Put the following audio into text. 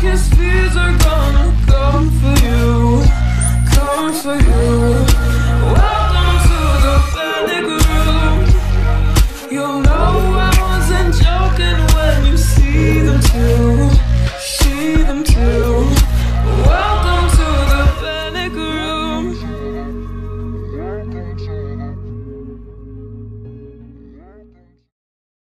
darkest fears are.